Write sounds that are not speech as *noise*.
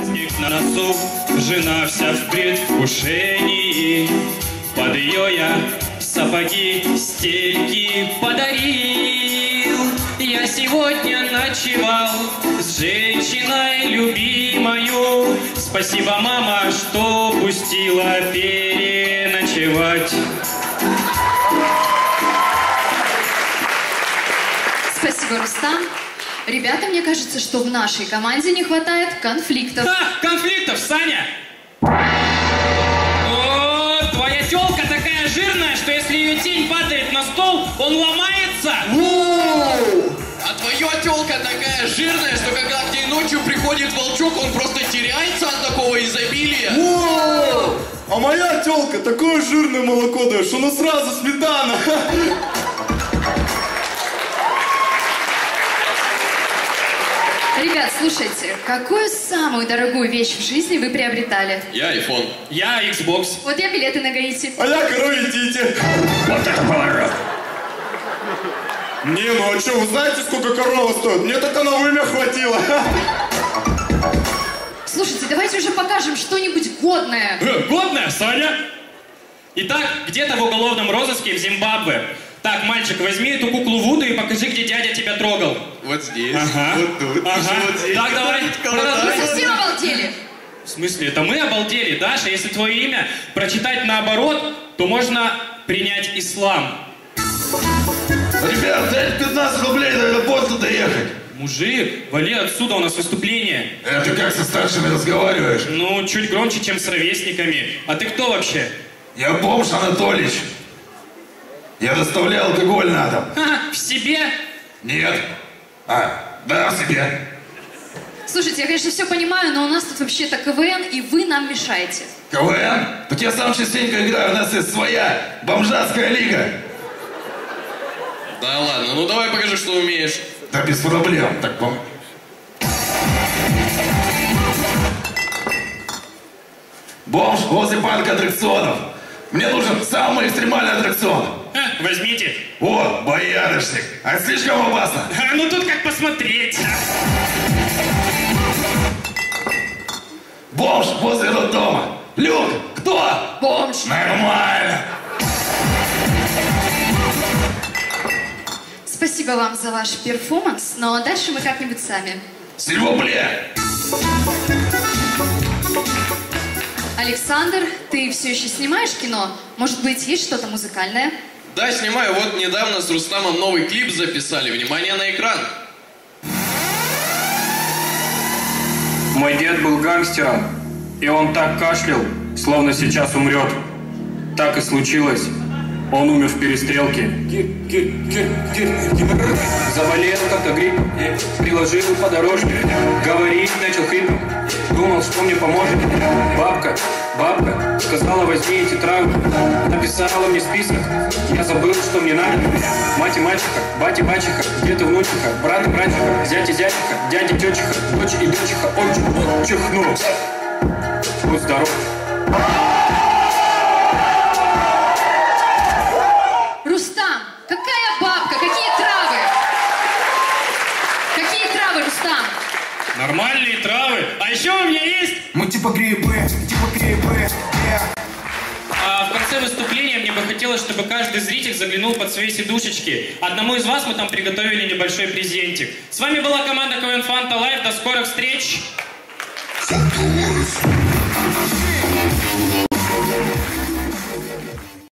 Праздник на носу, жена вся в предвкушении. Под ее я сапоги, стельки подарил. Я сегодня ночевал с женщиной любимою. Спасибо, мама, что пустила переночевать. Спасибо, Рустам. Ребята, мне кажется, что в нашей команде не хватает конфликтов. Ха! Конфликтов, Саня! О, твоя телка такая жирная, что если ее тень падает на стол, он ломается. А твоя телка такая жирная, что когда к ней ночью приходит волчок, он просто теряется от такого изобилия. О, а моя телка такое жирное молоко дает, что ну сразу сметана. Слушайте, какую самую дорогую вещь в жизни вы приобретали? Я iPhone. Я Xbox. Вот я билеты на Гаити. А я корове идите. Вот это поворот. Не, ну а что, вы знаете, сколько корова стоит? Мне только на вымя хватило. Слушайте, давайте уже покажем что-нибудь годное. Э, Годная, Саня? Итак, где-то в уголовном розыске в Зимбабве. Так, мальчик, возьми эту куклу Вуду и покажи, где дядя тебя трогал. Вот здесь, Ага. вот тут, Ага. вот здесь. Так, давай. *laughs* Вы Продолжай. совсем обалдели? В смысле, это мы обалдели, Даша? Если твое имя прочитать наоборот, то можно принять ислам. Ребят, дайте 15 рублей до аэропорта доехать. Мужик, вали отсюда, у нас выступление. Э, ты как со старшими разговариваешь? Ну, чуть громче, чем с ровесниками. А ты кто вообще? Я бомж Анатольевич. Я доставляю алкоголь на дом. Ха, в себе? Нет. А, да, в себе. Слушайте, я, конечно, все понимаю, но у нас тут вообще-то КВН, и вы нам мешаете. КВН? Так я сам частенько играю, у нас есть своя бомжатская лига. Да ладно, ну давай покажи, что умеешь. Да без проблем, так бом... Бомж возле парка аттракционов. Мне нужен самый экстремальный аттракцион. Возьмите. О, боярышник. А слишком опасно. А, ну тут как посмотреть. Бомж возле роддома. Люк, кто? Бомж. Нормально. Спасибо вам за ваш перформанс, но дальше мы как-нибудь сами. Сильвупле. Александр, ты все еще снимаешь кино? Может быть, есть что-то музыкальное? Да, снимаю. Вот недавно с Рустамом новый клип записали. Внимание на экран. Мой дед был гангстером, и он так кашлял, словно сейчас умрет. Так и случилось. Он умер в перестрелке. Заболел как-то грипп, приложил по дорожке, говорить начал хрипом. Думал, что мне поможет. Бабка, бабка, сказала, возьми эти травы. Написала мне список, я забыл, что мне надо. Мать и мачеха, батя мачеха, где-то внучиха, брат и братиха, зять и зятиха, дядя течиха, дочь и дочеха, ой, чихну. Будь здоров. Нормальные травы. А еще у меня есть... Мы типа грибы, типа грибы. А в конце выступления мне бы хотелось, чтобы каждый зритель заглянул под свои сидушечки. Одному из вас мы там приготовили небольшой презентик. С вами была команда КВН Фанта Лайв. До скорых встреч! Фанта Лайф.